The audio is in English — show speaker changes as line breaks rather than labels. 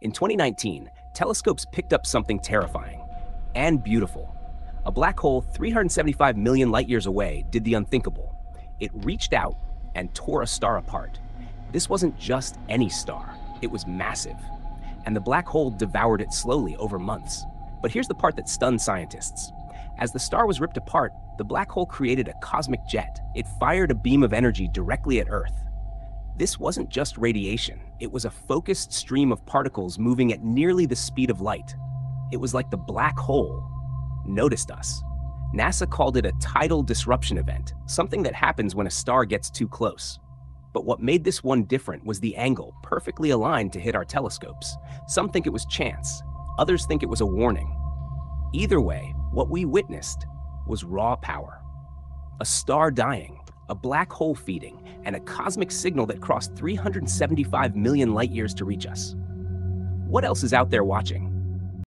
In 2019, telescopes picked up something terrifying and beautiful. A black hole 375 million light years away did the unthinkable. It reached out and tore a star apart. This wasn't just any star, it was massive. And the black hole devoured it slowly over months. But here's the part that stunned scientists. As the star was ripped apart, the black hole created a cosmic jet. It fired a beam of energy directly at Earth. This wasn't just radiation, it was a focused stream of particles moving at nearly the speed of light. It was like the black hole noticed us. NASA called it a tidal disruption event, something that happens when a star gets too close. But what made this one different was the angle, perfectly aligned to hit our telescopes. Some think it was chance, others think it was a warning. Either way, what we witnessed was raw power. A star dying, a black hole feeding, and a cosmic signal that crossed 375 million light years to reach us. What else is out there watching?